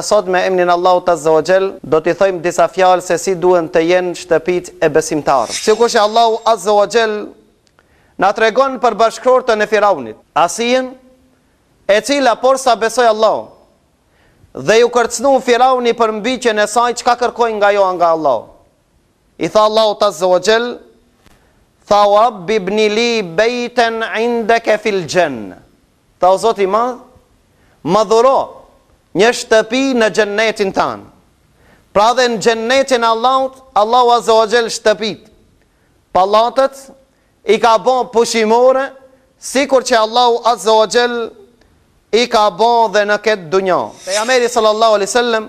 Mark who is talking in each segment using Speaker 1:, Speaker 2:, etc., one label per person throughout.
Speaker 1: E sot me emnin Allahut azze o xhel do ti thojm disa fjalë se si duhen të jen shtëpit e besimtarëve. Sikur që Allahu azze o xhel na tregon për bashkërorten e Firaunit, Asijen, e cila porsa besoi Allahun dhe ju kërcnu Firauni për mbytjen e saj çka kërkoi nga jo a nga Allahu. I tha Allahut azze o xhel, tha Rabbi ibni li bejten indeke fil xhennë. Tha o Zoti i Madh, ma dhuro një shtëpi në Xhennetin tënd. Pra dhe në Xhennetin e Allahut, Allahu Azza wa Jell shtëpitë, pallatet i ka bo pushimore sikur që Allahu Azza wa Jell i ka bo dhe në këtë dunja. Pejgamberi Sallallahu Alaihi Wasallam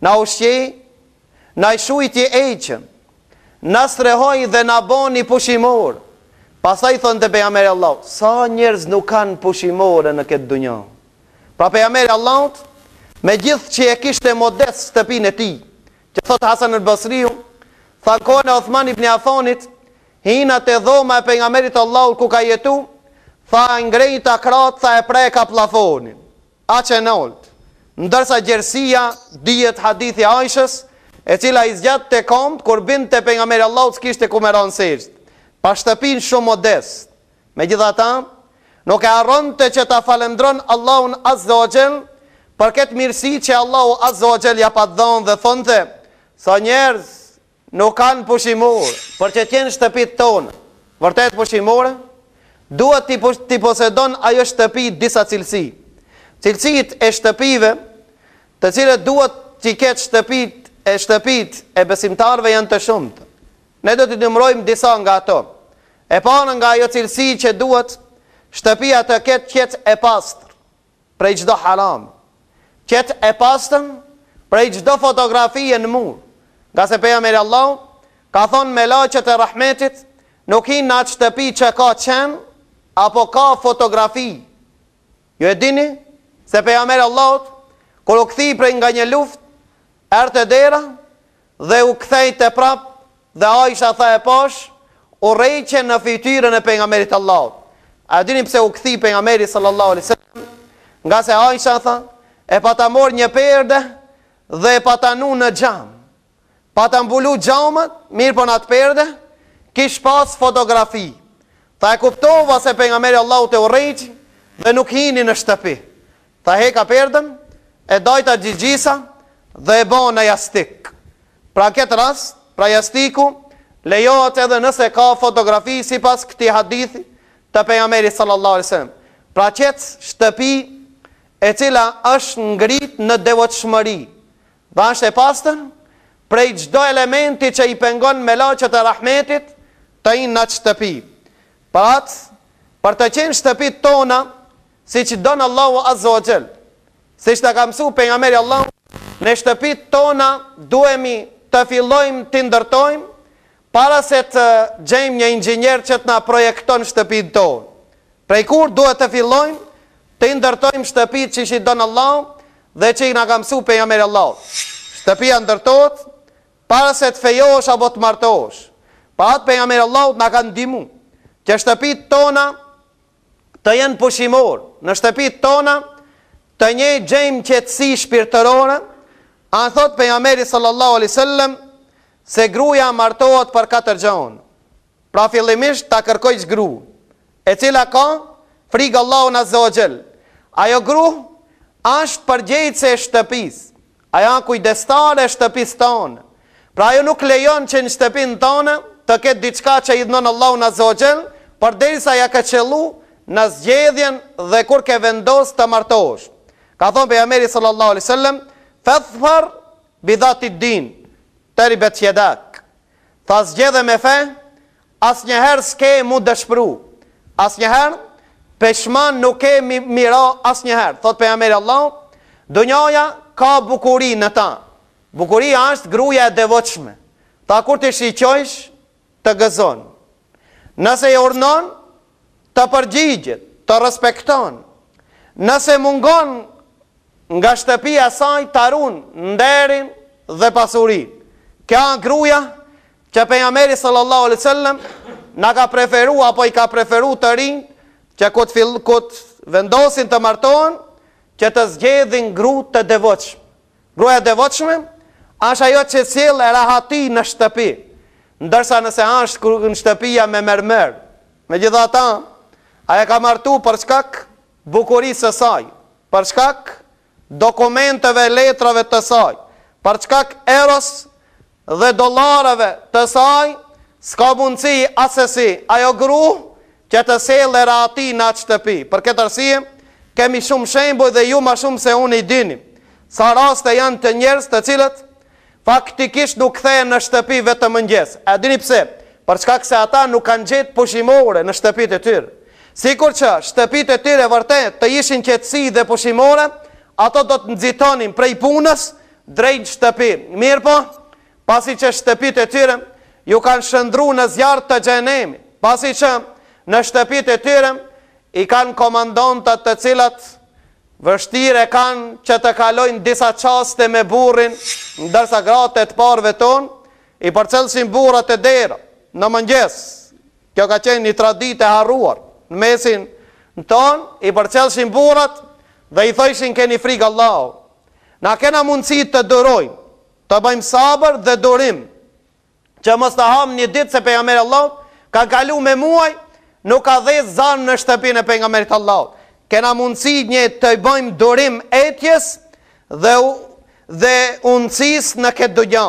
Speaker 1: Na ushqej, na i shujti etjen, na strehoj dhe na boni pushimore. Pastaj thonte Pejgamberi i Allahut, Sa njerëz nuk kanë pushimore në këtë dunja? Pra Pejgamberi i Allahut, megjithë që e kishte modest shtëpinë e tij, që thotë Hasan al-Basriu, tha në kohën e Uthman ibn Affanit, hina te dhoma e Pejgamberit të Allahut ku ka jetu, tha i ngrejta krahët, tha e preka plafonin. aq e noltë, ndërsa gjersia dihet hadithi i Aishës, e cila i zgjatte kombt kur binte pejgamberi i Allahut s'kishte ku me ra në sexhde, pra shtëpinë shumë modest. Megjithatë, nuk e harronte që ta falëndron Allahun azze o xhel për këtë mirësi që Allahu azze o xhel ja pat dhënë dhe thonte, sa njerëz, Nuk kanë pushimore, por që t'jenë shtëpit tona, vërtet pushimore, duhet t'i, t'i posedon ajo shtëpi disa cilësi. Cilësit e shtëpive, të cilat duhet t'i ketë shtëpit e shtëpit e besimtarve janë të shumta. Ne do t'i numrojmë disa nga ato. E para nga ajo cilësi që duhet shtëpia të ketë që t'jetë e pastër. prej çdo harami, që t'jetë e pastër prej çdo fotografie në mur, ngase Pejgamberi i Allahut ka thonë melaqet e Rahmetit nuk hijnë në atë shtëpi që ka qen apo ka fotografi. Ju e dini se Pejgamberi i Allahut kur u kthi prej nga një luftë, erdh te dera Dhe u kthejte prap, dhe Aisha tha e pash, urrejtjen në fytyrën e Pejgamberit të Allahut. A e dini pse u kthi Pejgamberi sallallahu alaihi wasallam? Ngase Aisha tha, e pata marr një perde dhe e pata vnu në xham. Pata mbulu xhamat, mirëpo në atë perde, kish pas fotografi. Tha e kuptova se Pejgamberi i Allahut e urrejti dhe nuk hini në shtëpi. Tha e heka perdën, e dajta n'dy hisa dhe e bona jastik. Pra këtë rast, pra jastiku, lejohet edhe nëse ka fotografi sipas këtij hadithi të Pejgamberit sallallahu alejhi ve sellem. Pra çdo shtëpi e cila është ngrit në devotshmëri dhe është e pastër prej çdo elementi që i pengon melaçët e rahmetit të hinë në atë shtëpi. Për atë, për të qenë shtëpitë tona siç i don Allahu azze wa xhel, siç na ka mësu pejgamberi i Allahut, ne shtëpitë tona duhemi të fillojmë t'i ndërtojmë para se të gjejmë një inxhinier që të na projekton shtëpinë tonë. Prej kur duhet të fillojmë t'i ndërtojmë shtëpitë siç i don Allahu dhe qysh na ka mësu pejgamberi i Allahut. Shtëpia ndërtohet para se të fejohesh apo të martohesh. Për atë pejgamberi i Allahut na ka ndihmu që shtëpitë tona të jenë pushimore në shtëpitë tona, të një gjejmë qetësi shpirtërore, na thot pejgamberi sallallahu alaihi wasallam se gruaja martohet për katër gjana. Pra fillimisht ta kërkojsh gru, e cila ka frikë Allahun azza wa jall. Ajo gru është përgjegjëse e shtëpisë, Ajo është kujdestare e shtëpisë tonë, pra ajo nuk lejon që në shtëpinë tonë të ketë diçka që e idhnon Allahun azze o xhell, përderisa ja ke qëllu në zgjedhjen dhe kur ke vendos të martohesh. Ka thënë Pejgamberi sallallahu alejhi wasallam, Fedhfer bi dhatid din, teribet jedak. Tha zgjedhe me fe, Asnjëherë s'ke m'u dëshpru asnjëherë peshman nuk ke me ra asnjëherë thot pejgamberi i Allahut dunjaja ka bukuri në ta bukuria është gruaja e devotshme tha kur t'i shiqojsh të gëzon nëse i urnon të përgjigjet të respekton nëse mungon nga shtëpia e saj ta run nderin dhe pasurinë kjo â gruaja që pejgamberi sallallahu alaihi wasallam na ka preferu apo i ka preferu të rinjt që kur të fill kur vendosin të martohen që të zgjedhin gru të devotshme. Gruaja e devotshme është ajo që sjell rahati në shtëpi. Ndërsa nëse është në shtëpia me mermer, megjithatë ai e ka martu për shkak bukurisë së saj, për shkak dokumenteve e letrave të saj, për shkak euros dhe dollarëve të saj, s'ka mundësi asesi ajo grua që të sjellë rahati në atë shtëpi. Për këtë arsye, kemi shumë shembuj dhe ju më shumë se unë i dini, sa raste janë te njerëz të cilët Faktikisht nuk kthehen në shtëpi vetëm në mëngjes. A dini pse? Për shkak se ata nuk kanë gjetë pushimore në shtëpitë e tyre. Sikur që shtëpitë e tyre vërtet të ishin qetësi dhe pushimore, ata do të nxitonin prej punës drejt në shtëpi. Mirëpo, pasi që shtëpitë e tyre ju kanë shndërru në zjarr të xhehenemit, pasi që në shtëpitë e tyre i kanë komandantet të cilat vështirë e kanë që të kalojnë disa çaste me burrin, ndërsa gratë e të parëve tonë i përcjellshin burrat te dera në mëngjes. Kjo ka qenë një traditë e harruar. Në mesin tonë i përcjellshin burrat dhe i thojshin kini frikë Allahut. Na kena mundësi të durojmë, të bëjmë sabër dhe durim. që mos të hamë një ditë se pejgamberi i Allahut ka kalu me muaj nuk ka dhez zjarm në shtëpinë e pejgamberit të Allahut. Kena mundësi që t'i bëjmë durim etjes dhe u dhe unësis në këtë dynja.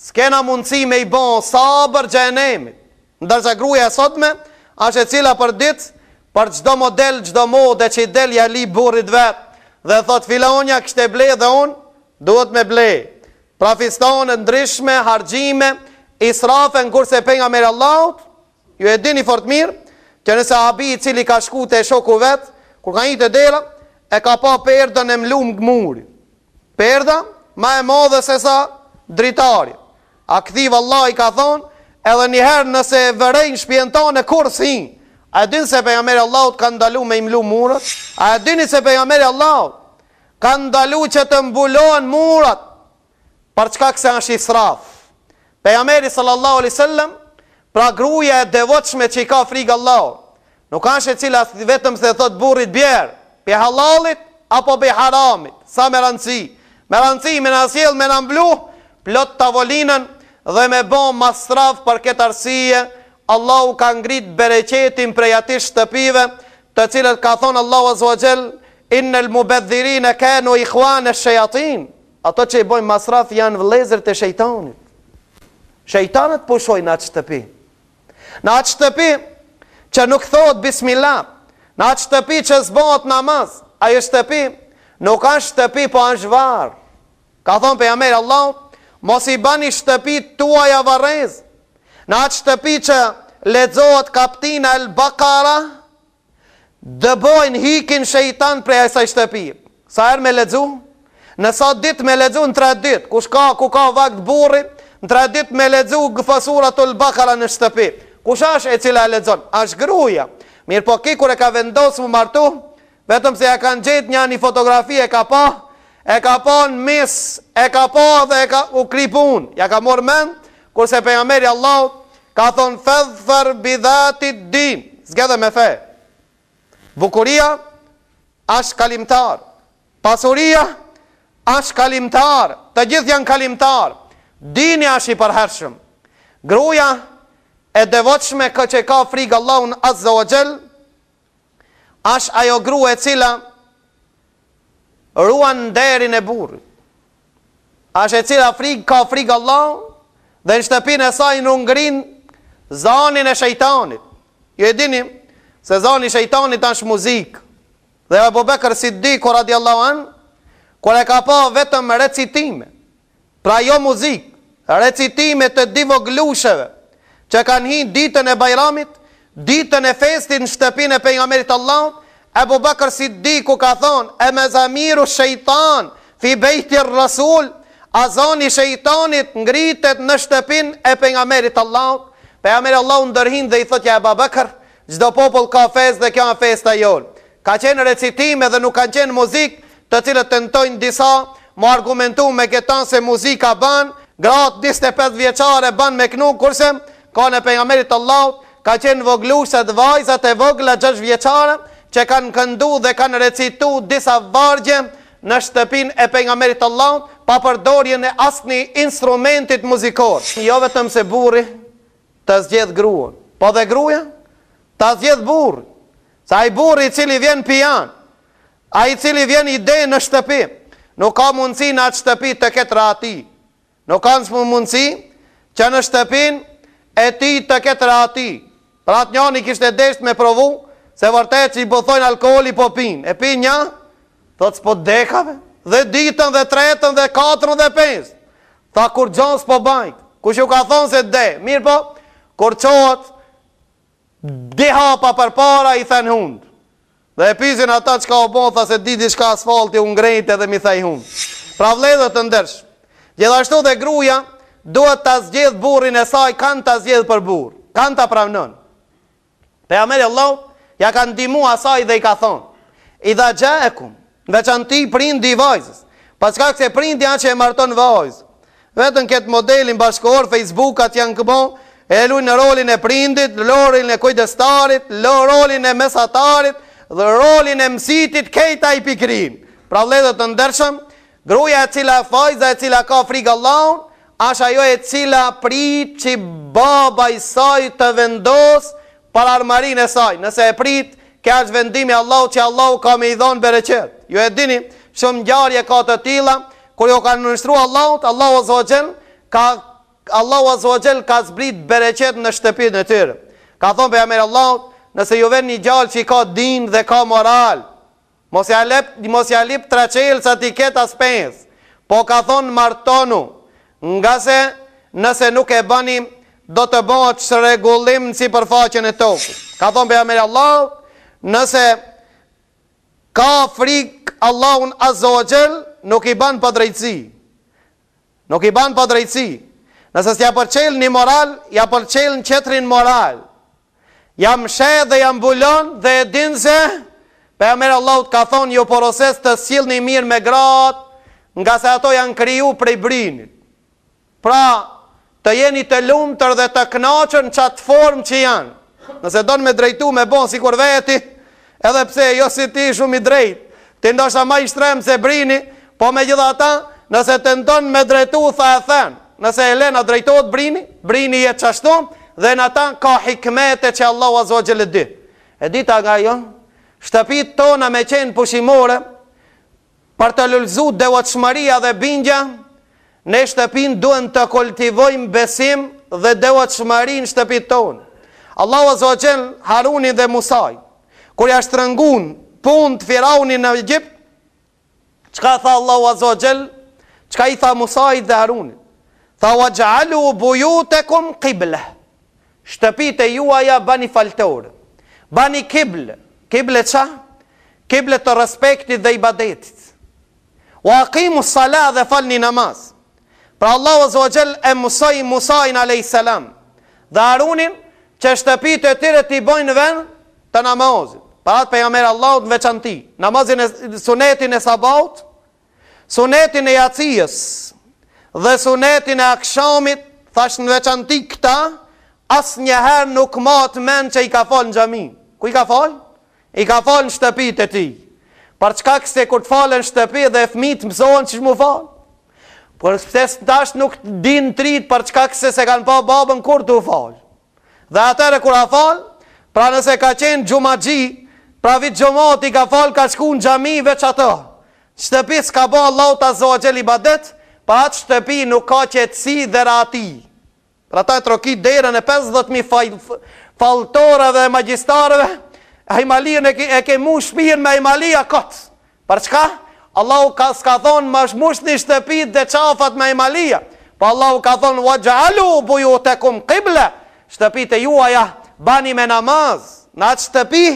Speaker 1: S'kena mundësi me i bëjmë sabër xhehenemit. Ndërsa gruja e sotme, asht e cila për ditë, për çdo model, çdo modë që i del ja lyp burrit vet, dhe thot filonja kish ble dhe unë, duhet me ble. Pra fistona ndryshme, harxhime, israfe, kurse pejgamberi i Allahut, ju e dini fort mirë, që një sahabi i cili ka shku te shoku vet, kur ka hy te dera, e ka pa perden e mlu murin. Perda ma e madhe se sa dritarja. A kthy, vallahi ka thonë, edhe njëherë nëse e vërej në shpinë tonë kurrë s'hi. A e din se pejgamberi i Allahut ka ndalu me i mlu muret? A e dini se pejgamberi i Allahut ka ndalu që të mbulohen murat, për shkak se është israf. Pejgamberi sallallahu alejhi ve sellem, pra gruaja e devotshme që i ka frikë Allahut, nuk është e cila vetëm se thot burrit bjer, pi hallallit, apo pi haramit, s'a me rëndësi, me rëndësi, me na sjell, me na mblu plot tavolinën dhe me bo masraf për këtë arsye, Allahu ka ngrit bereqetin prej atyre shtëpive, të cilët ka thënë Allahu Azza wa Jall inna al-mubadhirina kanu ikhwana ash-shayatin ata që i bëjnë masraf janë vëllezër të shejtanit shejtanët pushojnë n'atë shtëpi në atë shtëpi që nuk thotë bismillah në atë shtëpi që s'bohet namaz ajo shtëpi nuk është shtëpi po është varr Ka thënë Pejgamberi i Allahut, Mos i bëni shtëpitë tuaja varreza. Në atë shtëpi që lexohet kaptina Al-Bakara, dëbojnë, hikin shejtanët prej asaj shtëpie. Sa herë me lexu? Në sa ditë me lexu në tre ditë, kush ka, ku ka vakt burri, në tre ditë me lexu qefi suretul Bakara në shtëpi. Kush është e cila e lexon? Ashtë gruja. Mirëpo ky kur e ka vendosë m'u martu, Vetëm se ja ka gjetë njani fotografi e ka pa E ka pa në mes E ka pa dhe u kry pun Ja ka mor men Kurse Pejgamberi Allahut Ka thonë fedhfer bidhatid din Zgjedhe me fe Bukuria asht kalimtar Pasuria asht kalimtar Të gjitha janë kalimtar Dini asht i përhershëm Gruja e devotshme që ka frigë Allahun azze ue xhel Asht ajo grua e cila ruan nderin e burrit. Asht e cila frig ka frig Allah dhe në shtëpinë e saj nuk ngrin zanin e shejtanit. Ju e dini se zani i shejtanit asht muzik. Dhe Ebu Bekër Siddiku radiallahu anh kur e ka pa vetëm recitime. Pra jo muzikë, recitime të dy voglusheve që kanë hi ditën e Bajramit, ditën e festës në shtëpinë e Pejgamberit të Allahut, Ebu Bekër Siddiku ka thonë, E mezamiru shejtan fi bejti Rasul, A zani i shejtanit ngritet në shtëpinë e Pejgamberit të Allahut, Pejgamberi Allahut ndërhyn dhe i thotë, Ja Eba Bekër, Çdo popull ka festë dhe kjo është festa jonë. Ka qenë recitime dhe nuk kanë qenë muzikë, të cilat tentojnë disa m'u argumentu me këta se muzika ban, gratë njëzet e pesë vjeçare ban me këndu kurse kohën e Pejgamberit të Allahut kanë qenë voglushet vajzat e vogla gjashtë vjeçare që kanë këndu dhe kanë recitu disa vargje në shtëpinë e Pejgamberit të Allahut pa përdorjen e asnjë instrumentit muzikor. Jo vetëm se burri ta zgjedhë gruan. Po dhe gruja ta zgjedhë burrin. Se ai burrë i cili vjen pijan, ai i cili vjen i dehun në shtëpi, nuk ka mundësi në atë shtëpi të ketë rehati. Nuk ka mundësi që në shtëpin e tij të ketë rehati. Për atë njani kishte dashtë me provu, se vërtet që i po thojnë alkoholi po pinë. E pinë një, thot s'po dekave, dhe dytën dhe tretën dhe katërën dhe pesë. Tha kurgjo s'po ban. Kush ju ka thonë se deh, mirëpo kur çohet dy hapa përpara e then hund. Dhe e pyesin ata çka u bë, tha s'e di diçka asfalti u ngrejt edhe m'i thej hund. Pra vëllezër të ndershëm, gjithashtu dhe gruja duhet ta zgjedh burrin e saj kan ta zgjedh për burrë, kan ta pranon. Pejgamberi i Allahut ja ka ndihmu asaj dhe i ka thonë: "Idha xhaekum", në veçanti prindi i vajzës, për shkak se prindi a që e marton vajzën. Vetëm këtë modelin bashkëkohor fejsbukat janë ka po e luajnë rolin e prindit, rolin e kujdestarit, rolin e mesatarit dhe rolin e msitit krejt ai po i kryn. Pra vëllezër të ndershëm, Gruja e cila vajza e cila ka frigë Allahun asht ajo e cila prit qi baba i saj të vendos për ardhmërinë e saj nëse e prit kjo asht vendim i Allahut qi Allahu ka me i dhon bereqet ju e dini shum ngjarje ka të tilla kur iu kan nënshtru Allahut Allahu azza wa xhel ka Allahu azza wa xhel ka zbrit bereqet në shtëpin e tyre ka thon pejgamberi i Allahut nëse ju vjen një djal qi ka din dhe ka moral Mos ja lyp mos ja lyp tre çelësa t'i ket as pesë po ka thon martonu ngase nëse nuk e bani do të bohet çrregullim në sipërfaqen e tokës ka thon pejgamberi i Allahut nëse ka frik Allahun azza wa jall nuk i ban padrejtësi nuk i ban padrejtësi nëse s'ja pëlqen një moral ja pëlqen tjetrin moral Ja mshef dhe ja mbulon dhe e din se Pejgamberi i Allahut ka thonë ju porosis të silleni mirë me gratë, ngase ato janë kriju prej brinit. Pra, të jeni të lumtur dhe të kënaqur në qat formë që janë. Nëse don me drejtu me bon sikur veti, Edhe pse as ti s'je shumë i drejtë, ti ndoshta ma i shtrembër se Brini, po megjithata, nëse tenton me drejtu tha e then, nëse e len a drejtohet Brini, Brini jet qashtu, dhe në ta ka hikmete që Allahu Azza wa Jall e di. E dyta nga ajo, shtëpitë tona me qenë pushimore, Për të lulëzu devotshmëria dhe bindja, në shtëpi ne duhem të kultivojmë besim dhe devotshmëri në shtëpitë tona. Allahu Azza wa Jall Harunin dhe Musajn, kur ja shtrëngun puntë Firauni në Egjipt, çka tha Allahu Azza wa Jall, çka i tha Musait dhe Harunit? Tha, Waj'alu buyutakum qiblah. Shtëpitë e juaja bani faltore. Bani kible. Kible çka? Kible të respektit dhe ibadetit. Wa aqimus salah dhe falni namaz. Pra Allahu azza wa xhel e mësoi Musain alejhi selam dhe Harunin që shtëpitë e tyre t'i bojnë vend të namazit. Për atë pejgamberi i Allahut në veçanti, namazin e sunetin e sabahut Sunetin e jacisë dhe sunetin e akshamit thash në veçanti këta asnjëherë nuk mbahet mend që i ka fal në xhami. Ku i ka fal? I ka fal në shtëpitë e tij. Për shkak se kur të falen në shtëpi dhe fëmijët mësohen qysh m'u fal? Por pse tash nuk dinë të rritë për shkak se s'e kanë pa babën kurrë tu u fal? Dhe atëherë kur a fal, pra nëse ka qenë xhumaxhi, pra veç xhumat i ka fal ka shku në xhami veç atë n'shtëpi s'ka ba Allahut azze wa xhel ibadet, për atë shtëpi nuk ka qetësi dhe rehati. Për atë e trokit derën e 50 mijë fall, falltorëve e magjistarëve, hajmalinë e ke, e ke mush shpijën me hajmalia kot. Për çka? Allahu s'ka thonë m'i mushni shtëpitë dhe qafat me hajmalia. Po Allahu ka thonë wa gjaalu buyutakum qibla. Shtëpitë e juaja bani me namaz. Në atë shtëpi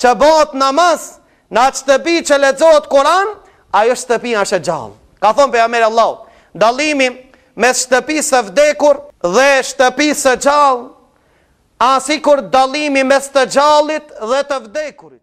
Speaker 1: që bahet namaz, në atë shtëpi që lexohet Kur'an, ajo shtëpi është e gjallë. Ka thonë pejgamberi Allahu, dallimi mes shtëpisë së vdekur dhe shtëpisë së gjallë, a sikur dallimi mes të gjallit dhe të vdekurit.